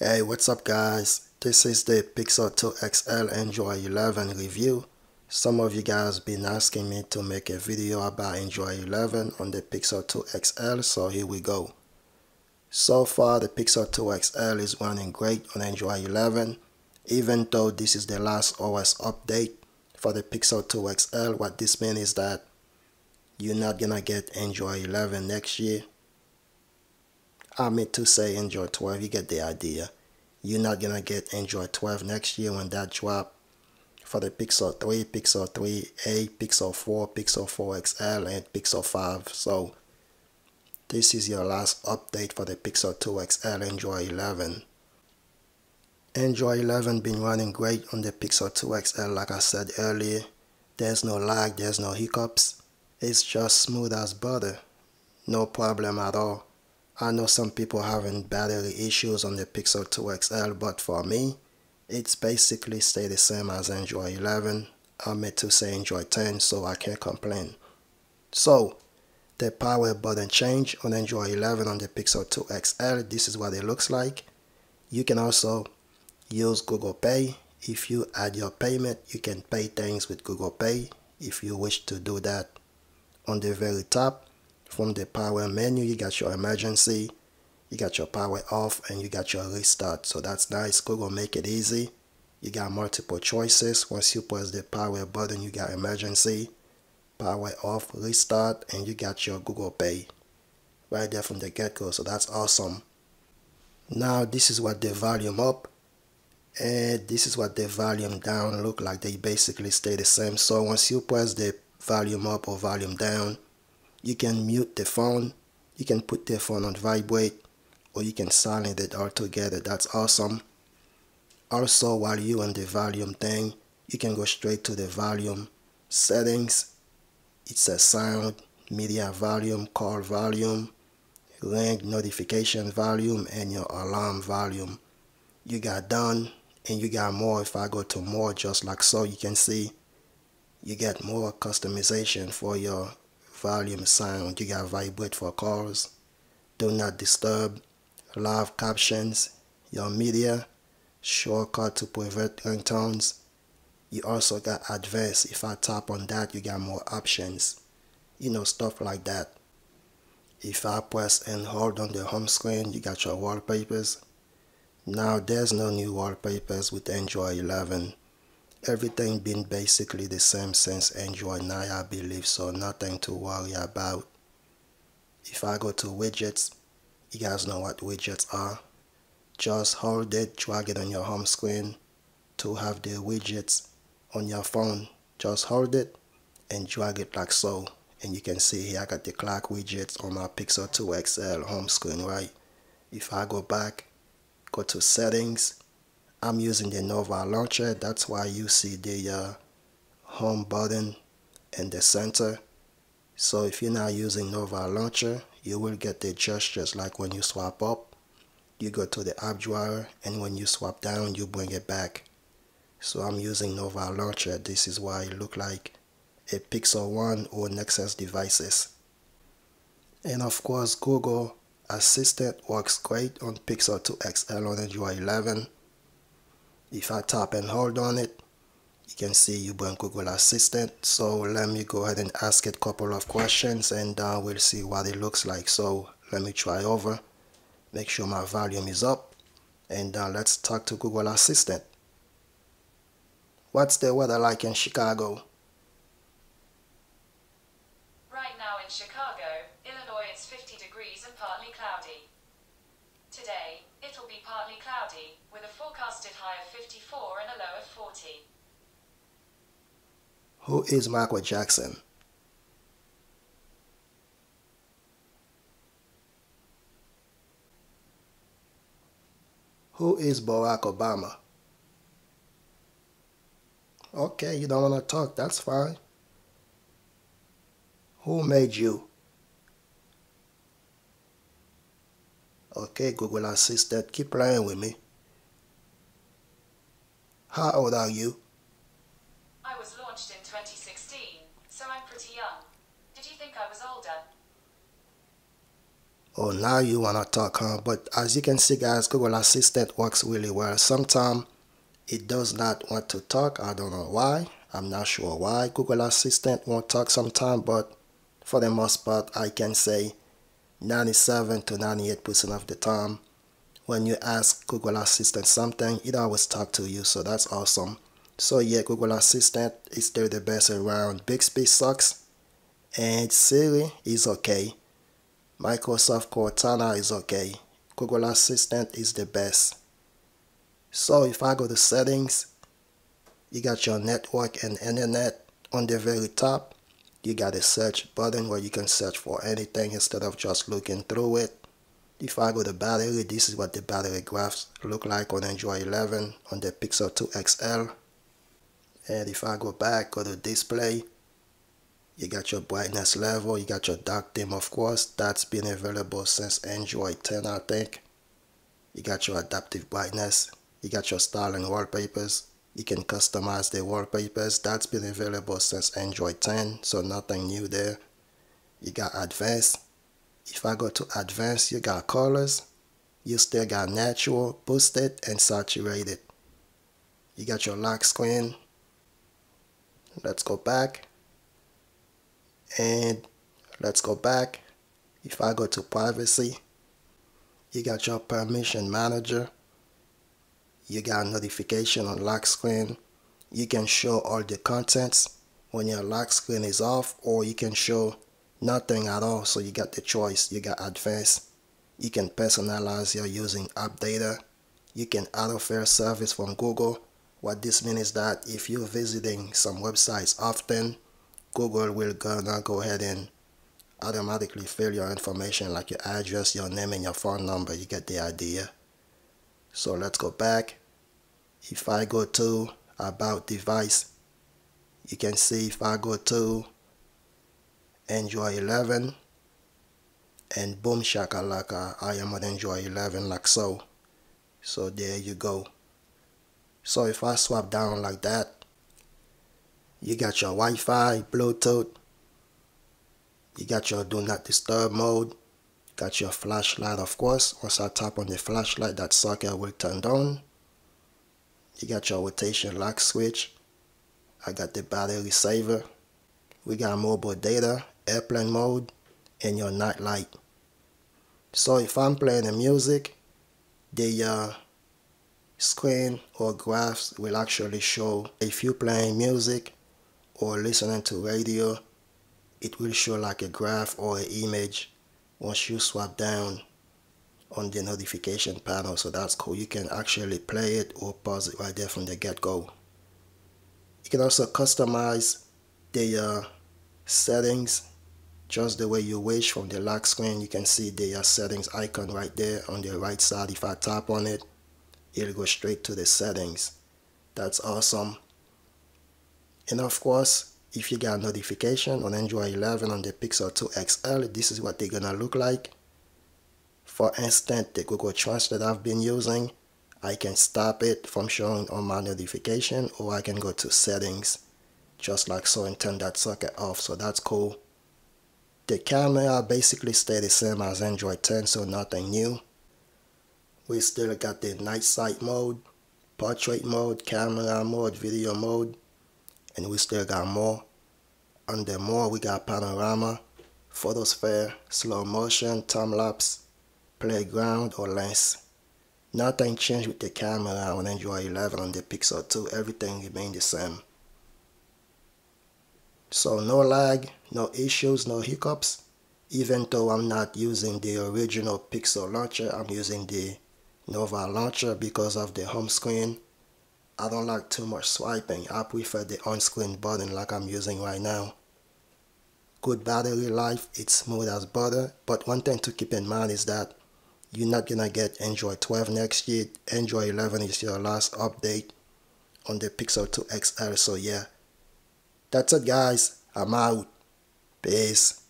Hey, what's up guys? This is the Pixel 2 XL Android 11 review. Some of you guys been asking me to make a video about Android 11 on the Pixel 2 XL, so here we go. So far, the Pixel 2 XL is running great on Android 11. Even though this is the last OS update for the Pixel 2 XL, what this means is that you're not gonna get Android 11 next year I meant to say Android 12, you get the idea. You're not gonna get Android 12 next year when that drop for the Pixel 3, Pixel 3a, Pixel 4, Pixel 4 XL, and Pixel 5. So this is your last update for the Pixel 2 XL Android 11. Android 11 been running great on the Pixel 2 XL like I said earlier. There's no lag, there's no hiccups. It's just smooth as butter. No problem at all. I know some people having battery issues on the Pixel 2 XL, but for me, it's basically stay the same as Android 11. I'm meant to say Android 10, so I can't complain. So, the power button change on Android 11 on the Pixel 2 XL, this is what it looks like. You can also use Google Pay. If you add your payment, you can pay things with Google Pay if you wish to do that. On the very top, from the power menu you got your emergency you got your power off and you got your restart. So that's nice. Google make it easy. You got multiple choices. Once you press the power button you got emergency power off restart and you got your google pay right there from the get-go. So that's awesome. Now this is what the volume up and this is what the volume down look like. They basically stay the same. So once you press the volume up or volume down you can mute the phone. You can put the phone on vibrate or you can silence it altogether that's awesome. Also while you on the volume thing you can go straight to the volume settings. It says sound media volume call volume ring notification volume and your alarm volume. You got done and you got more. If I go to more just like so you can see you get more customization for your volume sound. You got vibrate for calls, do not disturb, live captions, your media, shortcut to prevent ringtones. You also got advanced. If I tap on that, you got more options. You know, stuff like that. If I press and hold on the home screen, you got your wallpapers. Now there's no new wallpapers with Android 11 everything been basically the same since Android 9 I believe so. Nothing to worry about. If I go to widgets you guys know what widgets are. Just hold it drag it on your home screen to have the widgets on your phone. Just hold it and drag it like so. And you can see here I got the clock widgets on my Pixel 2 XL home screen right? If I go back go to settings I'm using the Nova launcher. That's why you see the uh, home button in the center. So if you're not using Nova launcher you will get the gestures like when you swap up you go to the app drawer and when you swap down you bring it back. So I'm using Nova launcher. This is why it look like a Pixel 1 or Nexus devices. And of course Google Assistant works great on Pixel 2 XL on Android 11 if I tap and hold on it you can see you bring Google Assistant. So let me go ahead and ask it a couple of questions and uh, we'll see what it looks like. So let me try over make sure my volume is up and uh, let's talk to Google Assistant. What's the weather like in Chicago right now in Chicago Illinois it's 50 degrees and partly cloudy today it'll be partly cloudy with a forecasted high of 54 and a low of 40. Who is Michael Jackson? Who is Barack Obama? Okay, you don't want to talk, that's fine. Who made you? Okay, Google Assistant, keep playing with me. How old are you? I was launched in 2016, so I'm pretty young. Did you think I was older? Oh, now you want to talk, huh? But as you can see, guys, Google Assistant works really well. Sometimes it does not want to talk. I don't know why. I'm not sure why Google Assistant won't talk sometimes, but for the most part, I can say 97 to 98% of the time, when you ask Google Assistant something, it always talk to you, so that's awesome. So yeah, Google Assistant is still the best around. Bixby sucks, and Siri is okay. Microsoft Cortana is okay. Google Assistant is the best. So if I go to settings, you got your network and internet on the very top. You got a search button where you can search for anything instead of just looking through it. If I go to battery, this is what the battery graphs look like on Android 11 on the Pixel 2 XL. And if I go back, go to display, you got your brightness level, you got your dark theme of course, that's been available since Android 10 I think. You got your adaptive brightness, you got your style and wallpapers, you can customize the wallpapers, that's been available since Android 10, so nothing new there. You got advanced, if I go to advanced, you got colors, you still got natural, boosted, and saturated. You got your lock screen. Let's go back and let's go back if I go to privacy you got your permission manager you got notification on lock screen you can show all the contents when your lock screen is off or you can show nothing at all. So you got the choice. You got advanced. You can personalize your using app data. You can autofill service from Google. What this means is that if you're visiting some websites often Google will gonna go ahead and automatically fill your information like your address, your name, and your phone number. You get the idea. So let's go back. If I go to about device, you can see if I go to Android 11 and boom shakalaka, I am on Android 11 like so. So there you go. So if I swap down like that, you got your Wi-Fi, Bluetooth. You got your do not disturb mode. Got your flashlight, of course. Once I tap on the flashlight, that socket will turn on. You got your rotation lock switch. I got the battery saver. We got mobile data, airplane mode, and your night light. So if I'm playing the music, the uh, screen or graphs will actually show if you're playing music or listening to radio, it will show like a graph or an image once you swap down on the notification panel. So that's cool. You can actually play it or pause it right there from the get-go. You can also customize the uh, settings just the way you wish from the lock screen. You can see the uh, settings icon right there on the right side. If I tap on it, it'll go straight to the settings. That's awesome. And of course, if you got notification on Android 11 on the Pixel 2 XL, this is what they're gonna look like. For instance, the Google Translate I've been using, I can stop it from showing on my notification or I can go to settings just like so and turn that socket off so that's cool. The camera basically stay the same as Android 10 so nothing new. We still got the night sight mode, portrait mode, camera mode, video mode, and we still got more. Under more, we got panorama, photosphere, slow motion, time lapse, playground, or lens. Nothing changed with the camera on Android 11 on the Pixel 2. Everything remained the same. So no lag, no issues, no hiccups. Even though I'm not using the original Pixel launcher, I'm using the Nova launcher because of the home screen I don't like too much swiping. I prefer the on-screen button like I'm using right now. Good battery life, it's smooth as butter, but one thing to keep in mind is that you're not gonna get Android 12 next year. Android 11 is your last update on the Pixel 2 XL, so yeah. That's it guys, I'm out. Peace.